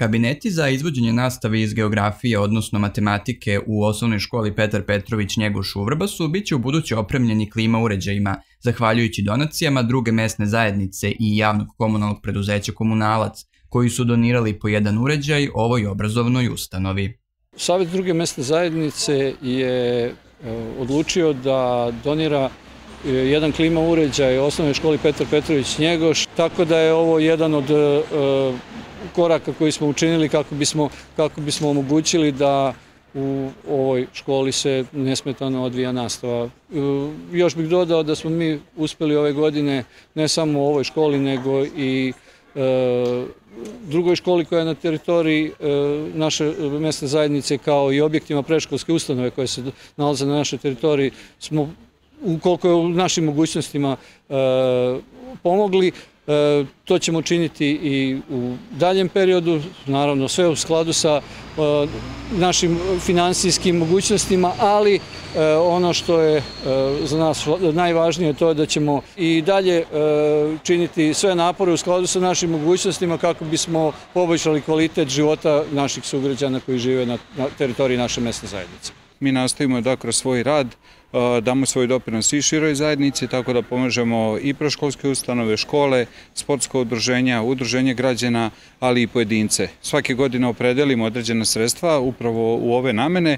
Kabineti za izvođenje nastave iz geografije, odnosno matematike u osnovnoj školi Petar Petrović Njegoš u Vrbasu biće u buduće opremljeni klima uređajima, zahvaljujući donacijama druge mesne zajednice i javnog komunalnog preduzeća Komunalac, koji su donirali po jedan uređaj ovoj obrazovnoj ustanovi. Savet druge mesne zajednice je e, odlučio da donira jedan klima uređaj osnovnoj školi Petar Petrović Njegoš, tako da je ovo jedan od e, koraka koji smo učinili kako bismo, kako bismo omogućili da u ovoj školi se nesmetano odvija nastava. Još bih dodao da smo mi uspeli ove godine ne samo u ovoj školi nego i drugoj školi koja je na teritoriji e, naše mesne zajednice kao i objektima preškolske ustanove koje se nalaze na našoj teritoriji smo ukoliko je u našim mogućnostima e, pomogli. E, to ćemo činiti i u daljem periodu, naravno sve u skladu sa e, našim finansijskim mogućnostima, ali ono što je za nas najvažnije to je da ćemo i dalje činiti sve napore u skladu sa našim mogućnostima kako bismo poboljšali kvalitet života naših sugrađana koji žive na teritoriji naše mesne zajednice. Mi nastavimo da kroz svoj rad damo svoj doprinos i široj zajednici, tako da pomažemo i proškolske ustanove, škole, sportsko udruženja, udruženje građana, ali i pojedince. Svake godine opredelimo određena sredstva upravo u ove namene,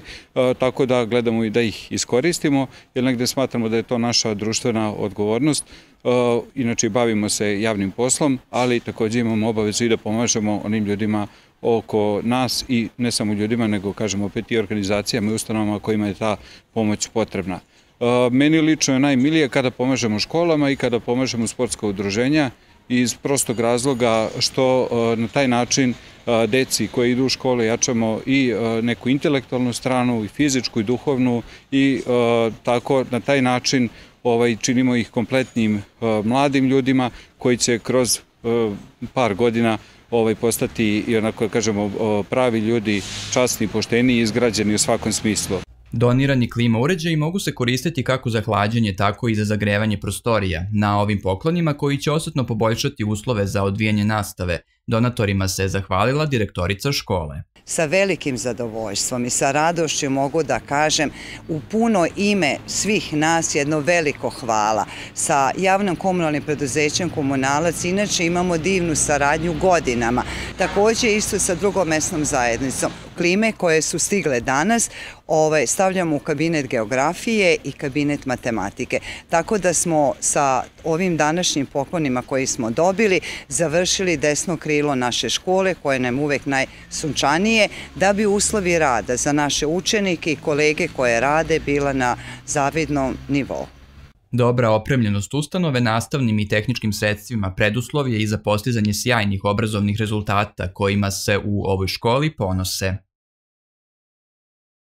tako da gledamo i da ih iskoristimo, jer negde smatramo da je to naša društvena odgovornost. Inače, bavimo se javnim poslom, ali takođe imamo obavezu i da pomažemo onim ljudima oko nas i ne samo ljudima, nego kažemo opet i organizacijama i ustanovama kojima je ta pomoć potrebna. E, meni lično je najmilije kada pomažemo školama i kada pomažemo sportska udruženja iz prostog razloga što e, na taj način e, deci koji idu u škole jačamo i neku intelektualnu stranu i fizičku i duhovnu i tako na taj način ovaj, činimo ih kompletnim mladim ljudima koji će kroz par godina ovaj, postati i onako kažemo pravi ljudi, časni, pošteni i izgrađeni u svakom smislu. Donirani klima uređaji mogu se koristiti kako za hlađenje, tako i za zagrevanje prostorija. Na ovim poklonima koji će osetno poboljšati uslove za odvijanje nastave, donatorima se zahvalila direktorica škole sa velikim zadovoljstvom i sa radošću mogu da kažem u puno ime svih nas jedno veliko hvala. Sa javnom komunalnim preduzećem Komunalac inače imamo divnu saradnju godinama. Takođe isto sa drugom mesnom zajednicom klime koje su stigle danas ovaj, stavljamo u kabinet geografije i kabinet matematike. Tako da smo sa ovim današnjim poklonima koji smo dobili završili desno krilo naše škole koje nam uvek najsunčanije da bi uslovi rada za naše učenike i kolege koje rade bila na zavidnom nivou. Dobra opremljenost ustanove nastavnim i tehničkim sredstvima preduslov je i za postizanje sjajnih obrazovnih rezultata kojima se u ovoj školi ponose.